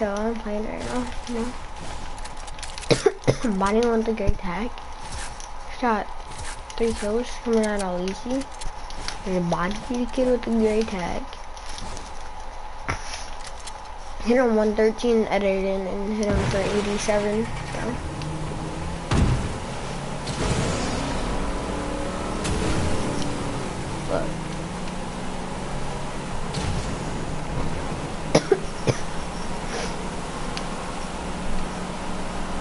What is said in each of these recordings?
so I'm playing right now. You know? Bonding with the great tag. Shot three kills coming out all easy. There's a body kid with the gray tag. Hit him 113 editing and hit him for 87. So. Look.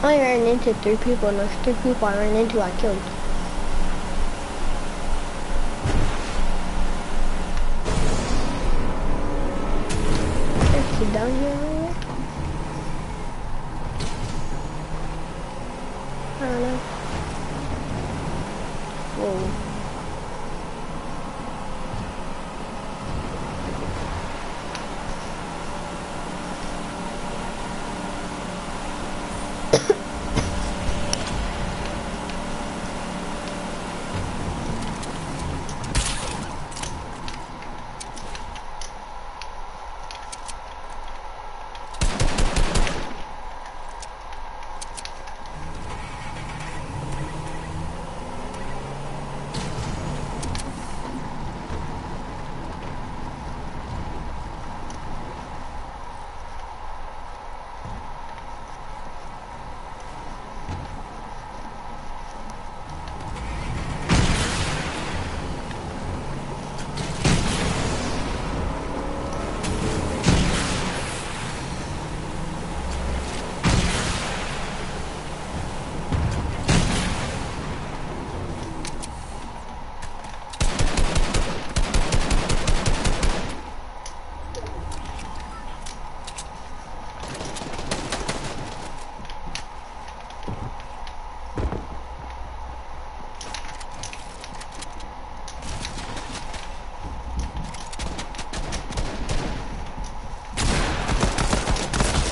I ran into three people and those three people I ran into I killed. There's down here anywhere? I don't know. Whoa.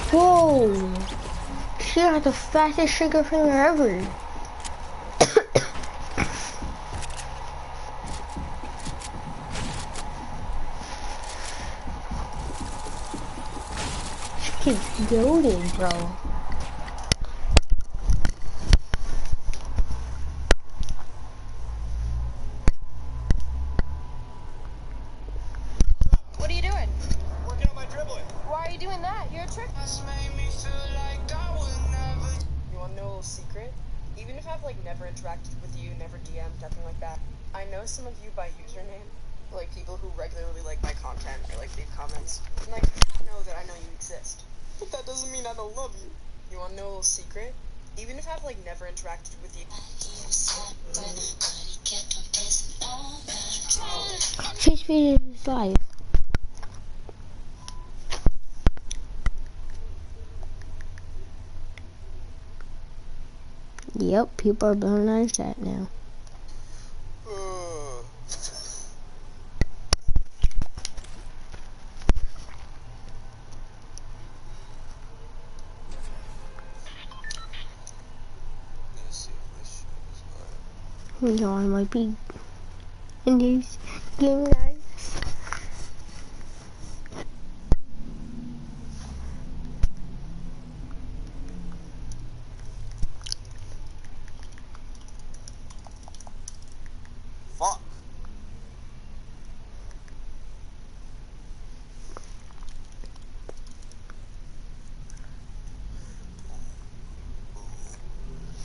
Whoa! Got the fastest trigger finger ever. she keeps goading, bro. People are blowing his chat now. Let's see if this shit is good. You know, I might be in these game guys.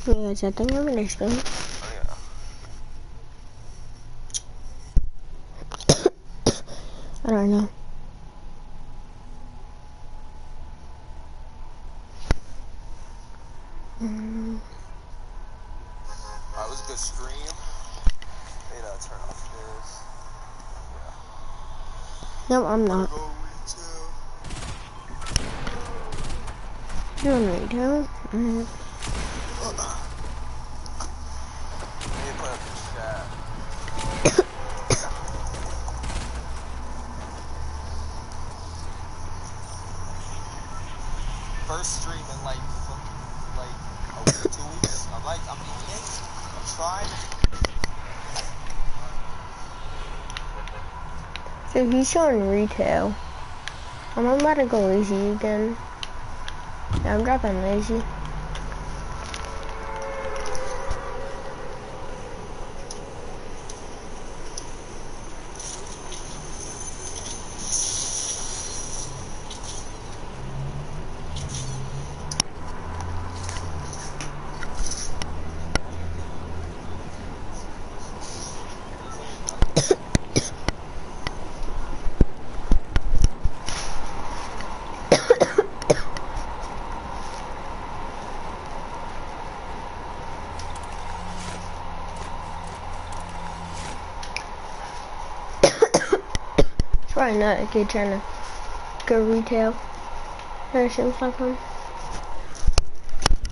Yeah, I think I'm gonna stream. Yeah. I don't know. Mm, Alright, let's go stream. Wait, turn off this. no, I'm not. You're on. Mm, Let me put up the chat. First stream in like fucking like a week, two weeks. I'm like, I'm eating. I'm trying. So he's showing retail. I'm about to go lazy again. Yeah, I'm dropping lazy. It's probably not a kid trying to go retail. Or something like that.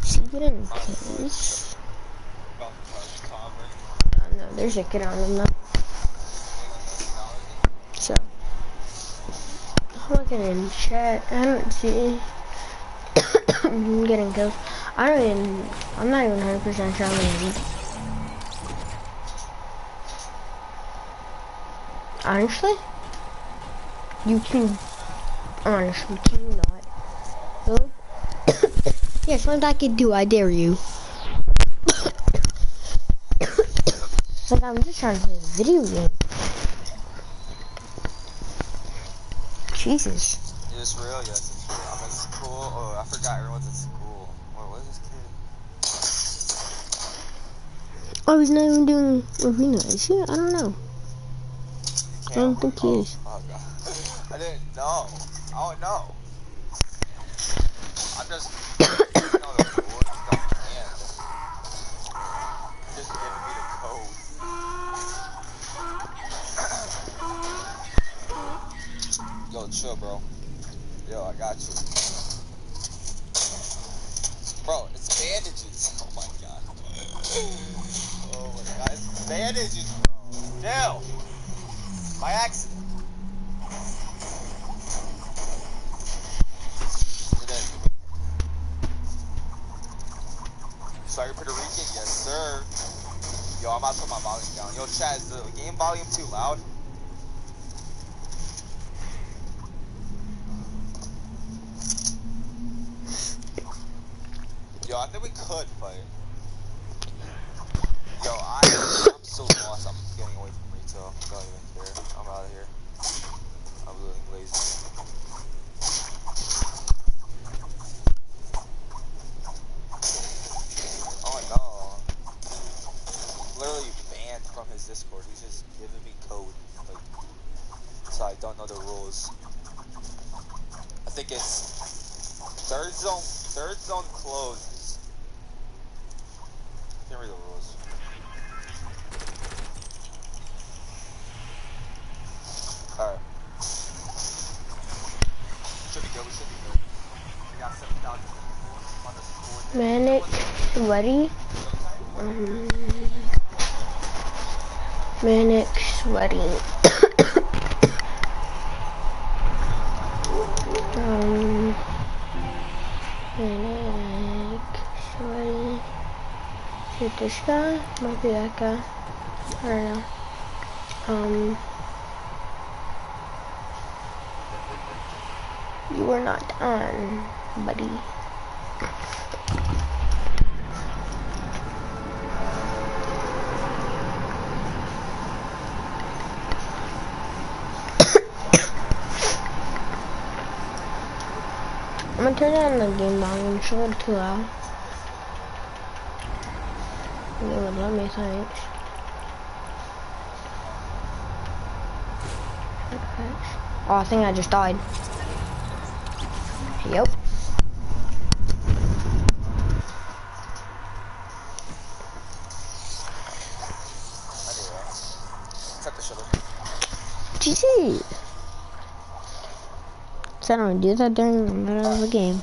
Secret in case. Oh no, there's a kid on them though. So. I'm looking in chat. I don't see. I'm getting kills. I don't even. I'm not even 100% sure I'm gonna. Honestly? You can. Honestly, can you not? Hello? yes, one I can do. I dare you. Like I'm just trying to play a video game. Jesus. It's real, yes, it's real. I'm at school. Oh, I forgot everyone's at school. What is this kid? Oh, he's not even doing arena, is he? I don't know. I don't think he is. Oh, I don't know. I'm just. you chill, bro. Yo, I got you. Bro, it's bandages. Oh my god. Oh my god, it's bandages, bro. Chill. My accident. It is. Sorry, Puerto Rican, yes, sir. Yo, I'm about to put my volume down. Yo, chat, is the game volume too loud? Yo, I think we could, but yo, I, I'm so lost. I'm getting away from retail. I don't even care. I'm out of here. I'm really lazy. Oh no. I'm literally banned from his Discord. He's just giving me code, like, so I don't know the rules. I think it's third zone. Third zone closes. Can't read the rules. Alright. Should be good. We should be good. We got 7,000 on the score. Manic, sweaty. Um, manic, sweaty. um, manic, sweaty. Is it this guy? Might be that guy. I don't know. Um, you are not on, buddy. I'm gonna turn down the game volume, it's a little too loud. They would let me, thanks. Oh, I think I just died. Yep. GG! So don't do that during the middle of the game.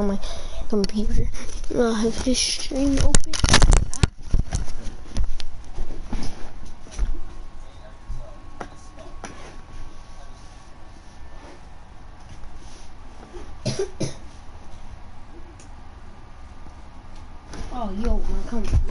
on my computer. I have this stream open. oh, yo, my computer.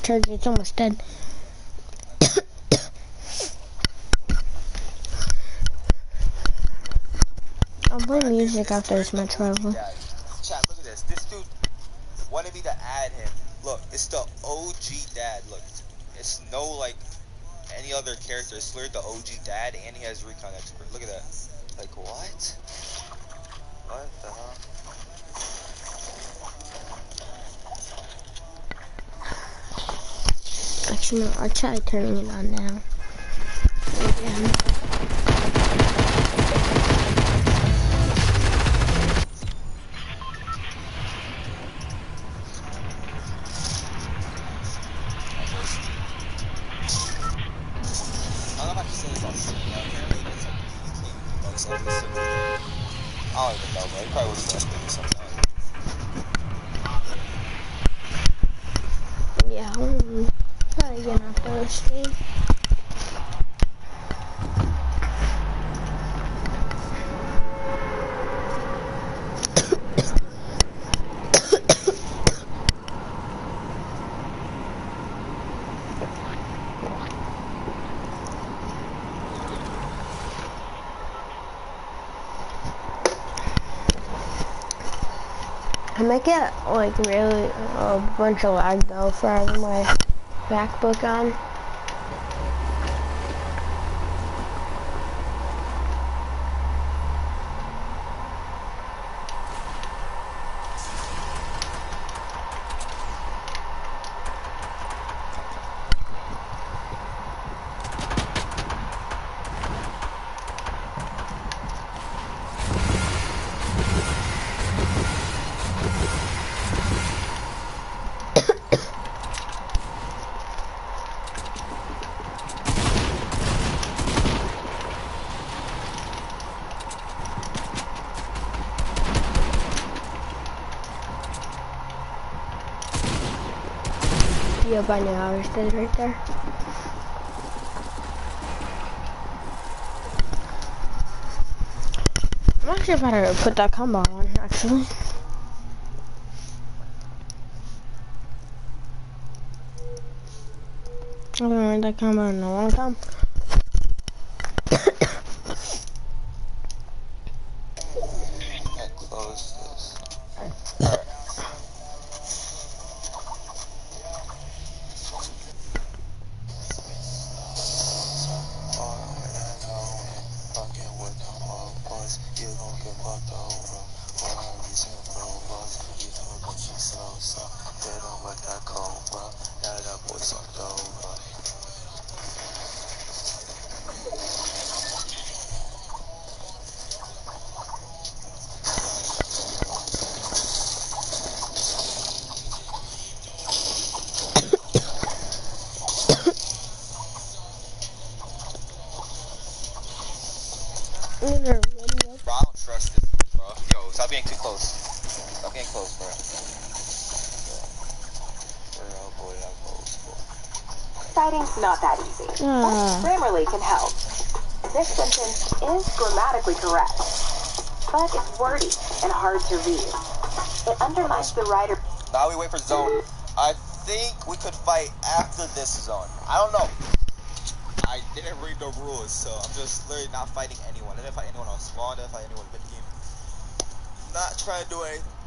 MacBook and I gotta charge it. It's almost dead. I'll play music after this however. Dad. Chat, look at this. This dude wanted me to add him. Look, it's the OG dad. Look, it's no like any other character. It's literally the OG dad, and he has recon expert. Look at that. Like what? What the hell? Actually, no, I'll try turning it on now. Again. I get like really a bunch of lag though having my MacBook on. By now I was dead right there. I'm actually about to put that combo on, actually. I haven't read that combo in a long time. I'm gonna video. Bro, I don't trust this bro. Yo, stop being too close. Stop getting close, bro. Oh boy, I'm close, boy. Fighting's not that easy. Ah. But Grammarly can help. This sentence is grammatically correct, but it's wordy and hard to read. It undermines the writer. Now we wait for zone. I think we could fight after this zone. I don't know. Didn't read the rules, so I'm just literally not fighting anyone. I didn't fight anyone on spawn, I didn't fight anyone mid game. Not trying to do anything.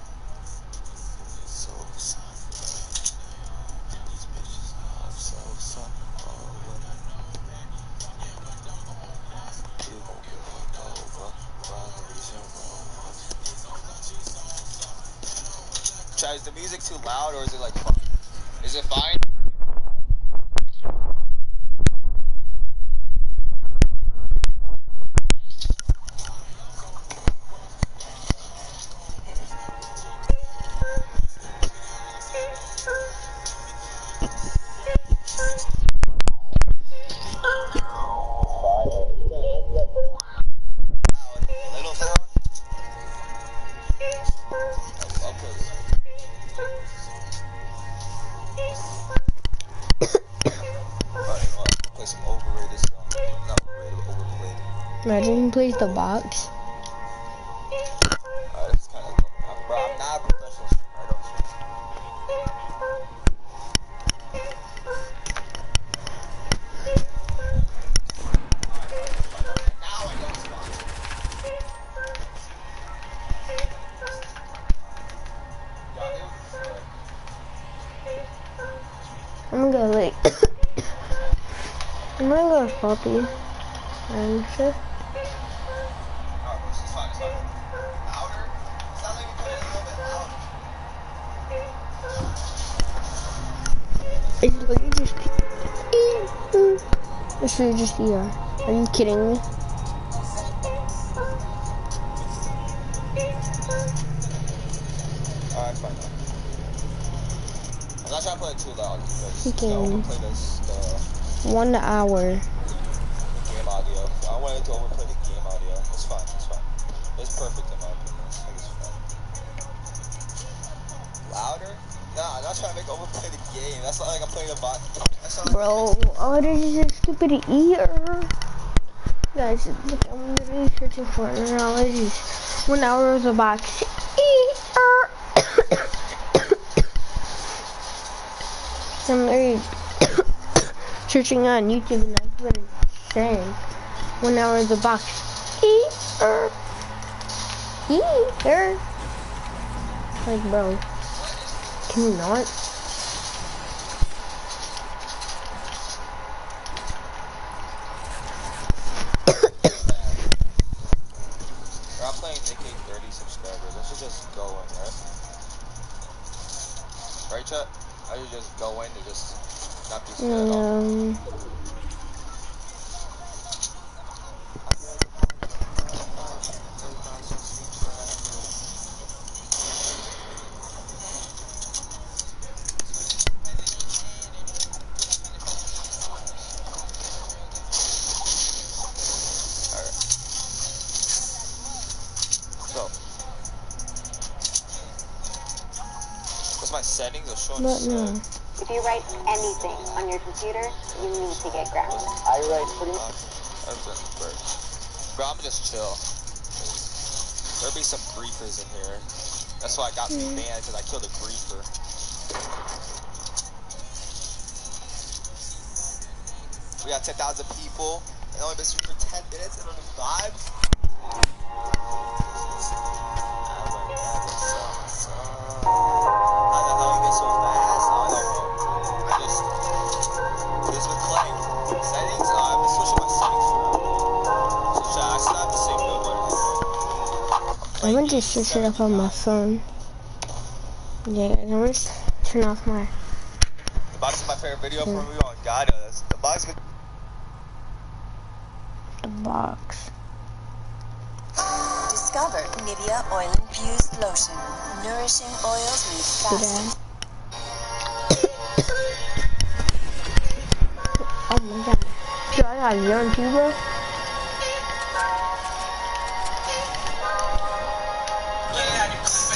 I'm gonna go like I'm gonna go with Poppy and bro, it's it's. It's literally just This is just ER. Are you kidding me? The uh, One hour. game audio. I wanted to overplay the game audio. It's fine, it's fine. It's perfect in my opinion. It's fine. Louder? Nah, I'm not trying to make overplay the game. That's not like I'm playing a bot. Not like Bro, oh this is a stupid ear. Guys, look, I'm literally searching for it now. One hour of a box. Ear. I'm literally searching on YouTube and that's what it's saying. One hour of the box. Ear. Ear. Like, bro, can you not? Computer, you need to get grounded. I write pretty much. Bro, I'm just chill. There'll be some griefers in here. That's why I got hmm. me banned because I killed a griefer. We got 10,000 people. It only been streaming for 10 minutes and only five. I'm gonna just switch it up on my phone. Yeah, I'm gonna s- turn off my. The box is my favorite video from you on God. uh, The box the box. Discover Nivea Oil Infused Lotion. Nourishing oils made fast. oh my god. Yo, I got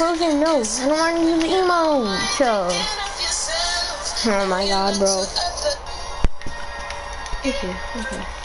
I'm. I don't want to use emotes. Oh my god, bro. Okay, okay.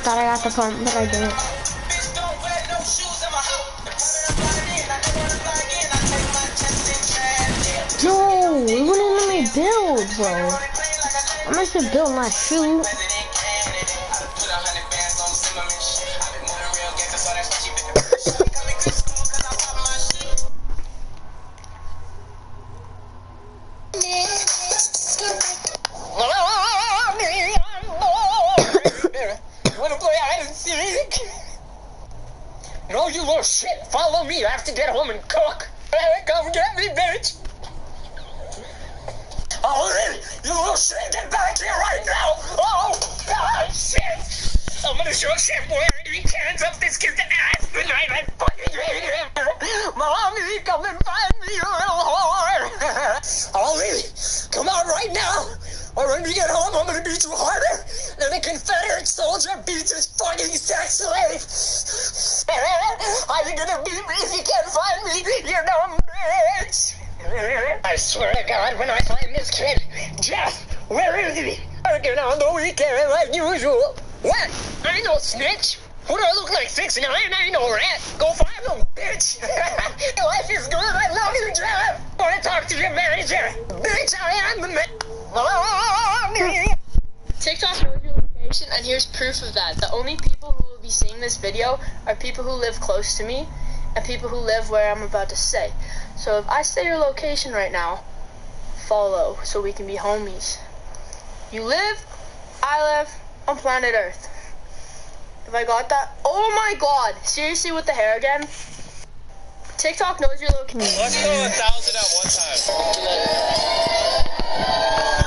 Thought I got the pump, but I didn't. No, it wouldn't let me build, bro. I must have built my shoe. Close to me and people who live where I'm about to stay. So if I say your location right now, follow so we can be homies. You live, I live on planet Earth. If I got that, oh my god, seriously with the hair again? TikTok knows your location. Let's go a thousand at one time.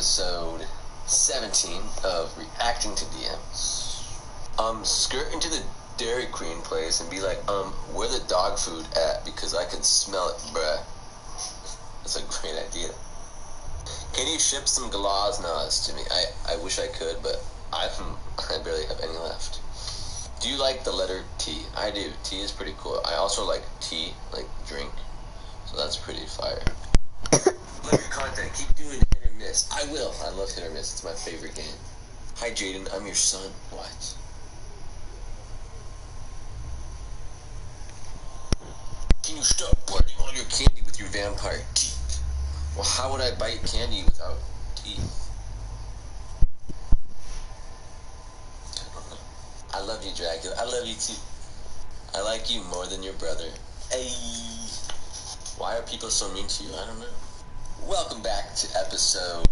episode 17 of Reacting to DMs. Um, skirt into the Dairy Queen place and be like, um, where the dog food at? Because I can smell it, bruh. That's a great idea. Can you ship some Galaznas to me? I, I wish I could, but I've, I barely have any left. Do you like the letter T? I do. T is pretty cool. I also like tea, like drink. So that's pretty fire. Love your content. Keep doing hit or miss. I will. I love hit or miss. It's my favorite game. Hi, Jaden. I'm your son. What? Can you stop biting all your candy with your vampire teeth? Well, how would I bite candy without teeth? I don't know. I love you, Dracula. I love you too. I like you more than your brother. Hey. Why are people so mean to you? I don't know. Welcome back to episode.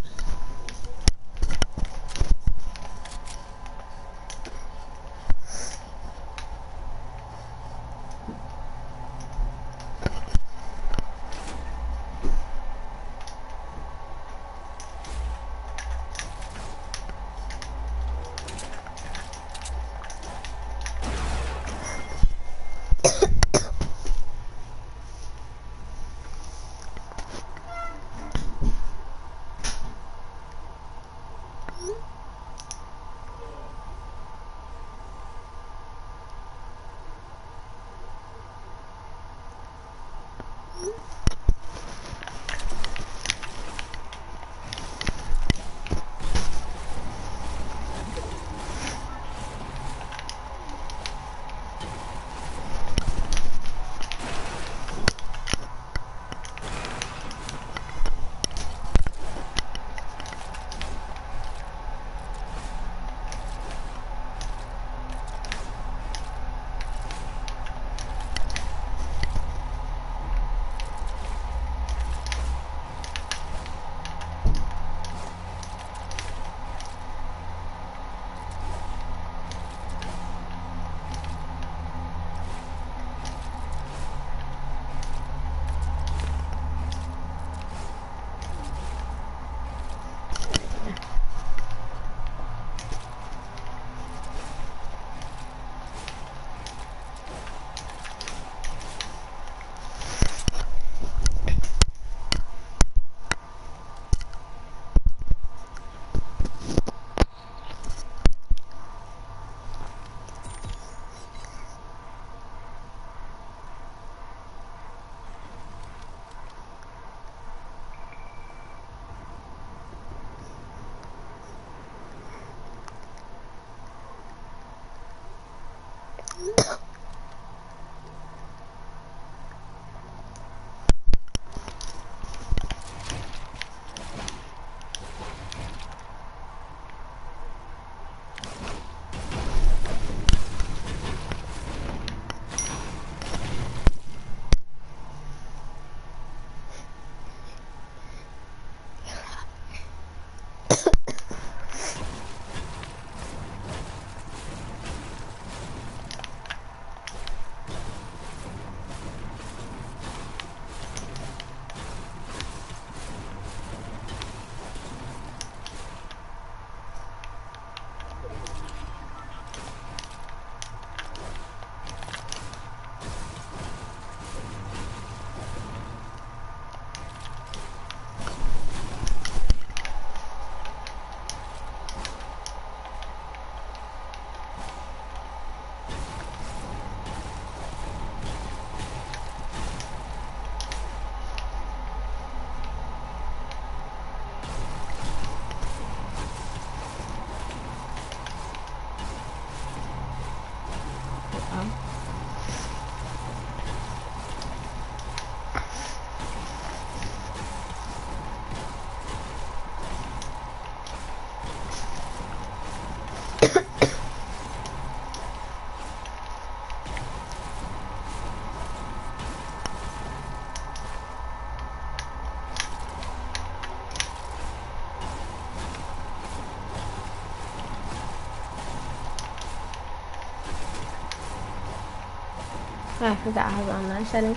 I forgot I was on that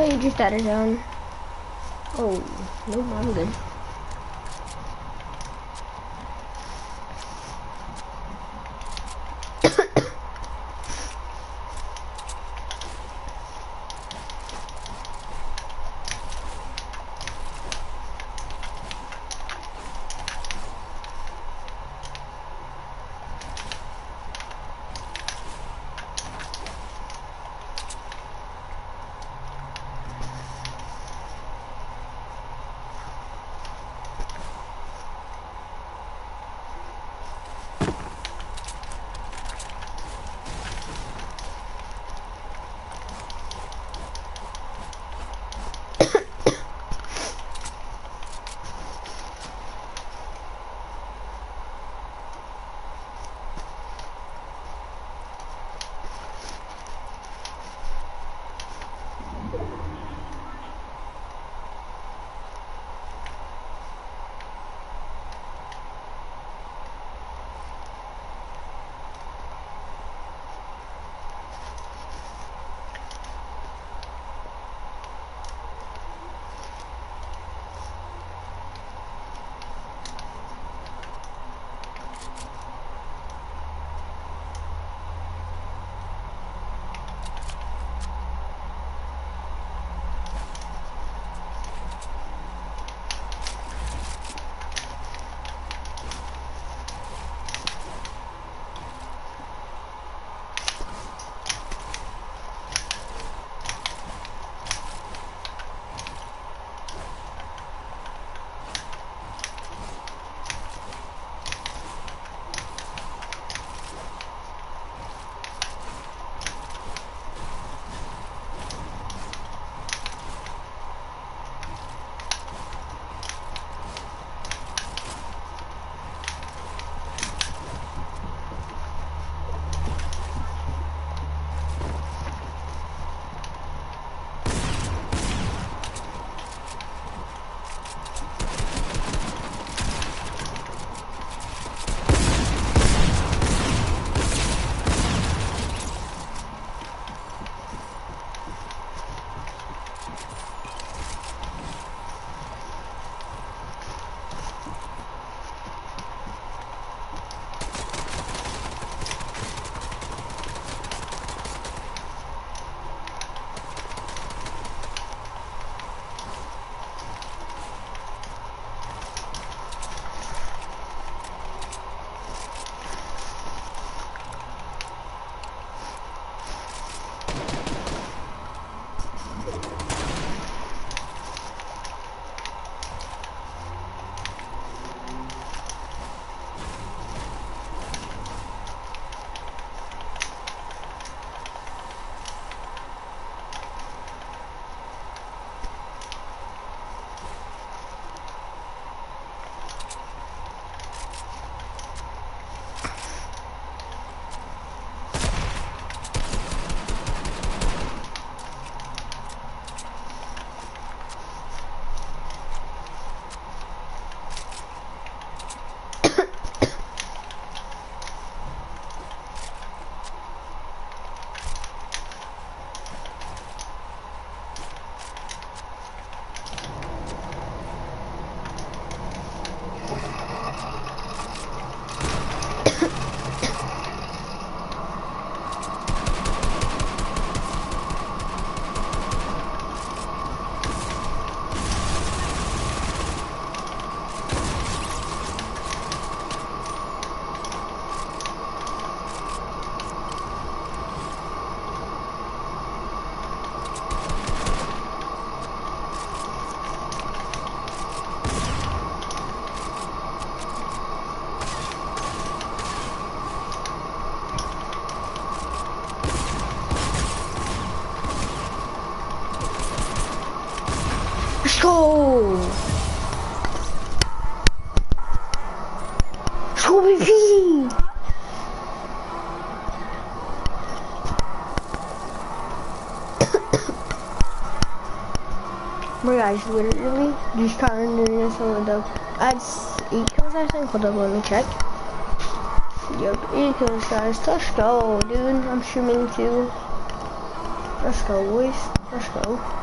Oh, you just of zone. Oh, no, I'm good. guys, literally just trying to do this on the eight kills. I think. Hold up, let me check. Yep, equals guys. Let's go, dude. I'm streaming too. Let's go, boys. Let's go.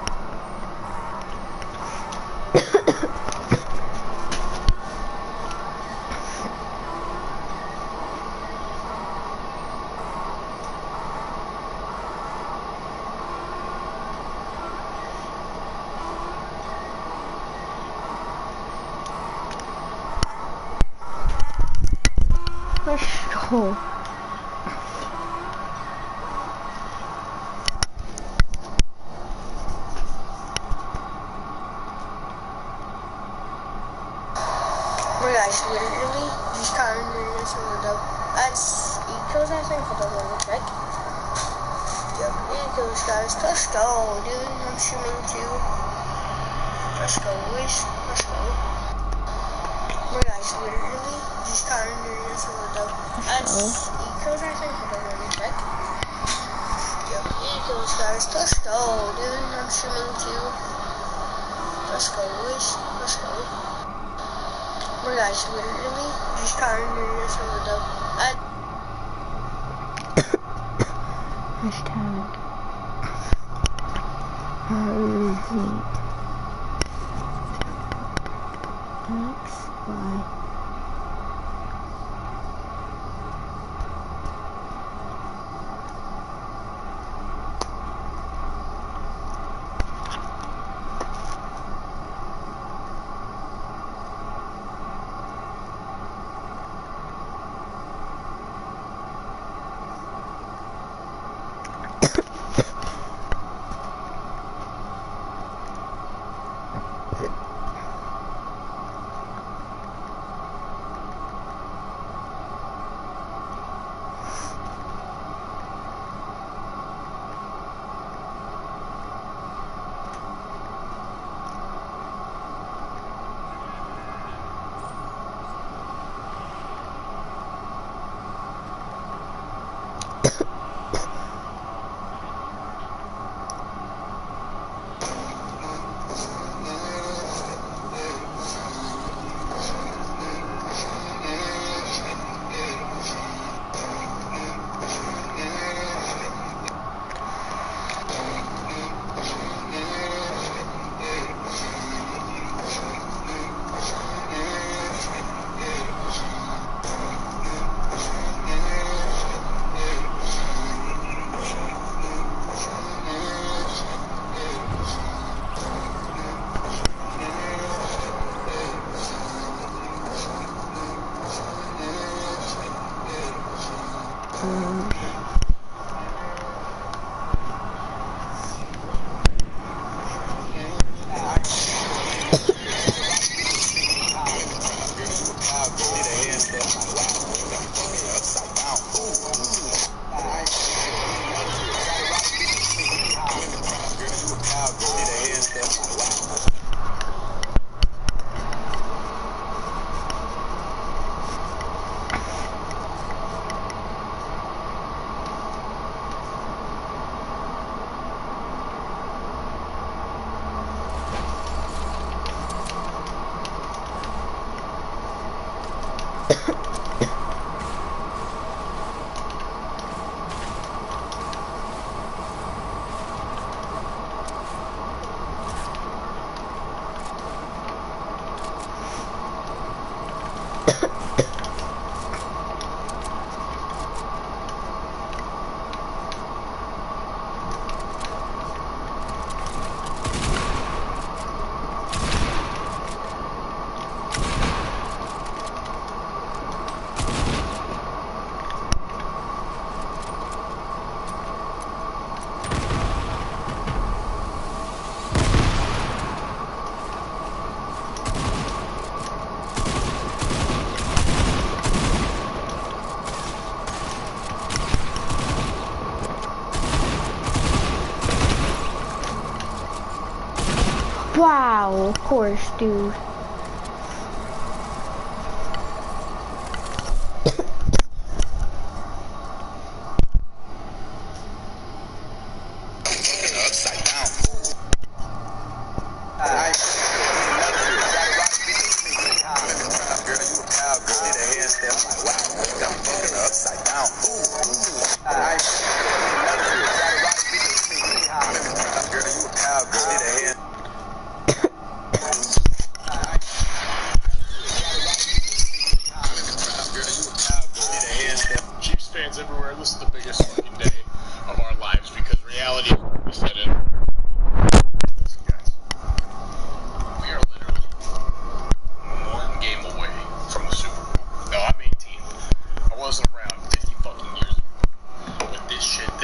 of course, dude.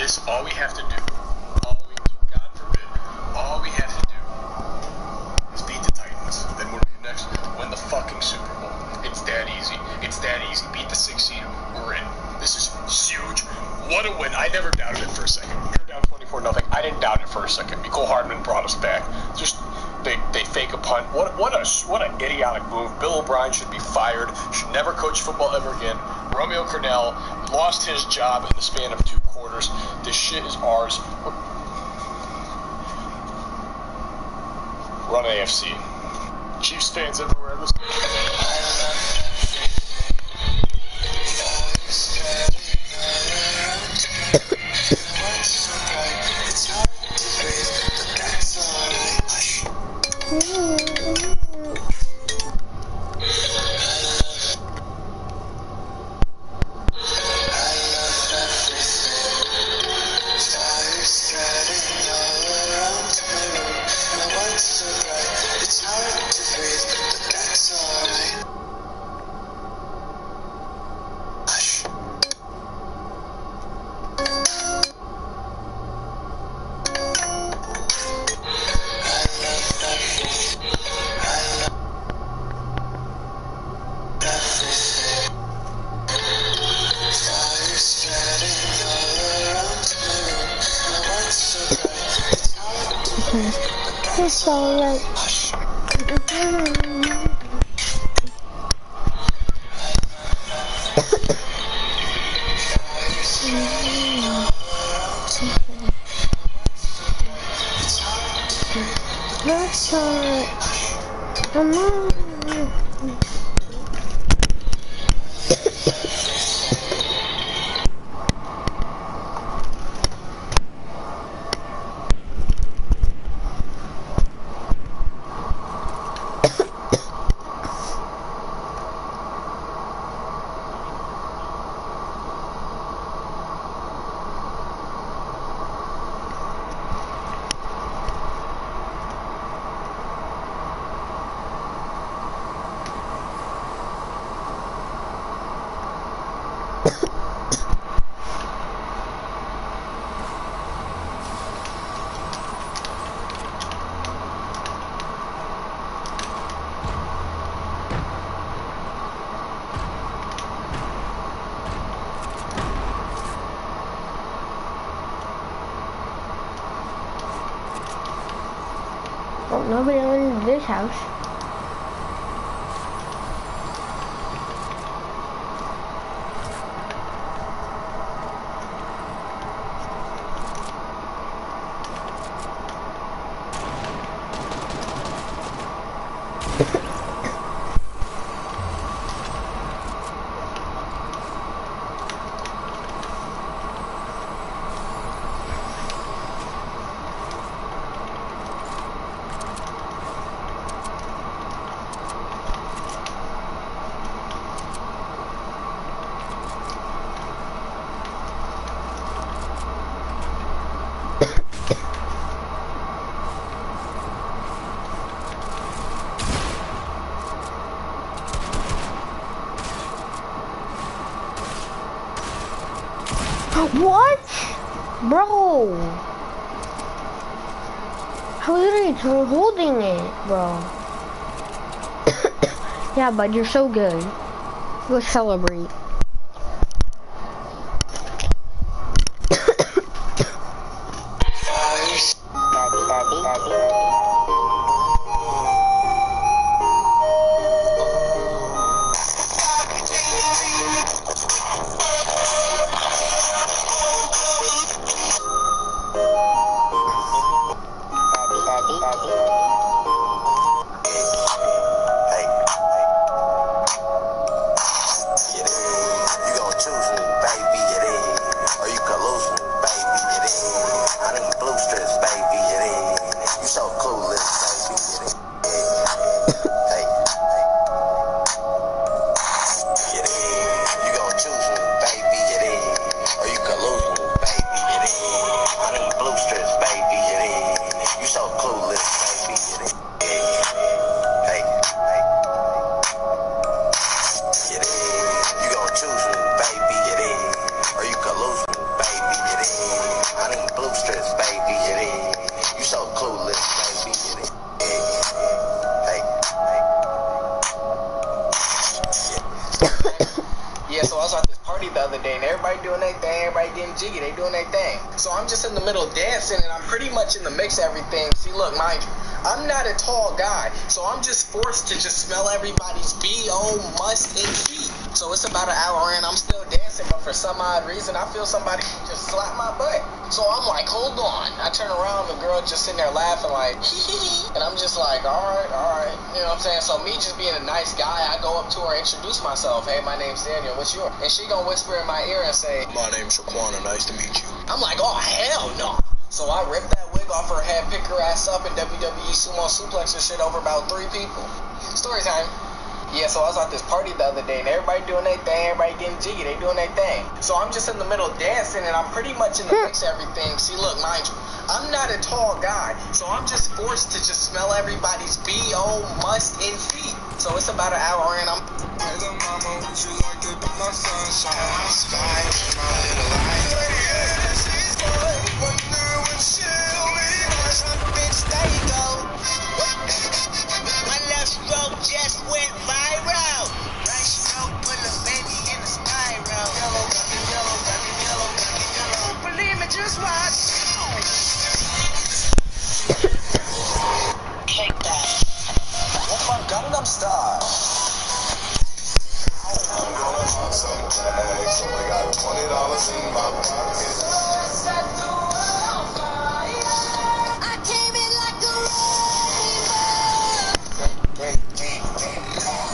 This all we have to do, all we, God forbid, all we have to do is beat the Titans. Then what do we do next? Win the fucking Super Bowl. It's that easy. It's that easy. Beat the six seed. We're in. This is huge. What a win. I never doubted it for a second. We were down 24 nothing. I didn't doubt it for a second. Mecole Hardman brought us back. Just they, they fake a punt. What what a what an idiotic move. Bill O'Brien should be fired. Should never coach football ever again. Romeo Crennel lost his job in the span of two. This shit is ours. Run AFC. Chiefs fans everywhere. Listen. Nobody in this house. What? Bro! Was holding it, bro. yeah, bud, you're so good. Let's celebrate. It's about an hour in, I'm still dancing, but for some odd reason, I feel somebody just slap my butt. So I'm like, hold on. I turn around, the girl just sitting there laughing like, and I'm just like, all right, all right. You know what I'm saying? So me just being a nice guy, I go up to her, introduce myself. Hey, my name's Daniel. What's yours? And she gonna whisper in my ear and say, My name's Shaquana. Nice to meet you. I'm like, oh hell no. So I ripped that wig off her head, pick her ass up, and WWE sumo suplex her shit over about three people. Story time. Yeah, so I was at this party the other day, and everybody doing their thing, everybody getting jiggy, they doing their thing. So I'm just in the middle dancing, and I'm pretty much in the hmm. mix of everything. See, look, mind you, I'm not a tall guy, so I'm just forced to just smell everybody's BO, must, and feet. So it's about an hour and I'm Hey, little mama, would you like to be my sunshine? Spy, my little light. Yeah, she's going. Wonder when she'll be mine. Some bitch, there you go. My left stroke just went viral. I'm gonna hunt some tags. Only got twenty dollars in my pocket. In like a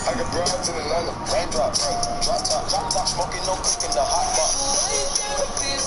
I got broads in Atlanta, raindrops, drop top, drop top, smoking, no cooking, the hot box. Baby,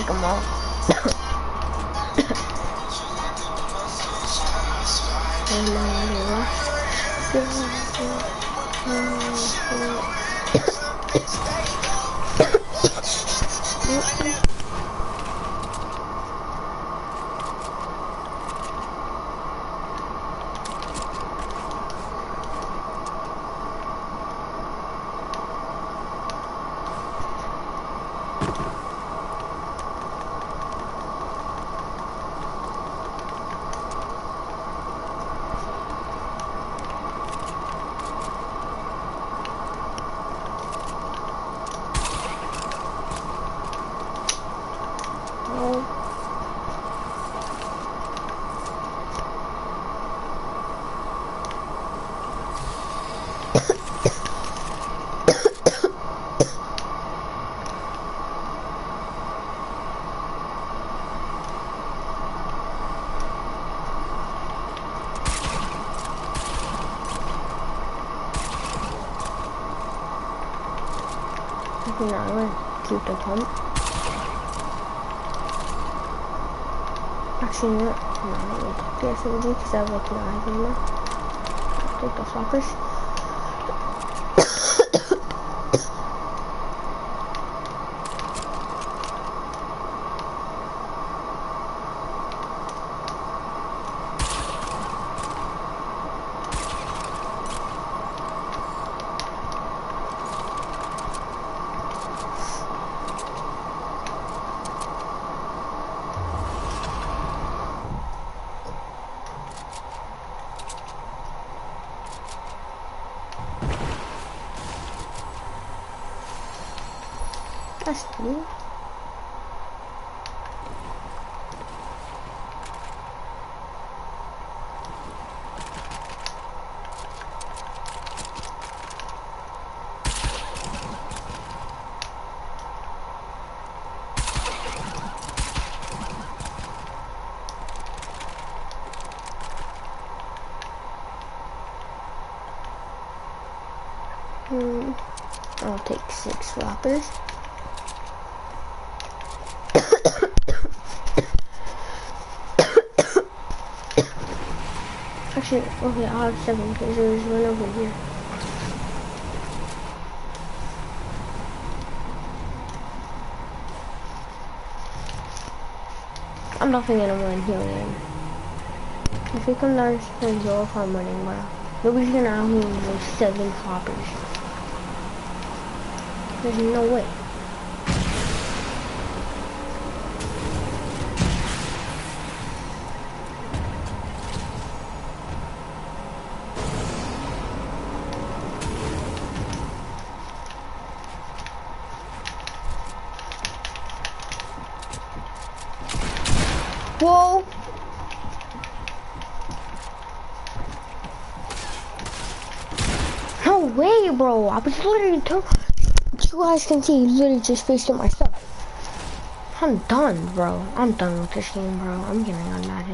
make them up. Now I'm gonna keep the pump. Actually, no, no, I'm gonna take the SMG because I have like no eyes anymore. Take the fuckers. That's new. Hmm. I'll take six whoppers. Actually, okay, I'll have seven because there's one over here. I'm definitely gonna win here. If he comes down to zero, I'm winning, bro. Nobody's gonna out me with seven hoppers. There's no way. Guys can see, literally just faced it myself. I'm done, bro. I'm done with this game, bro. I'm getting on Madden.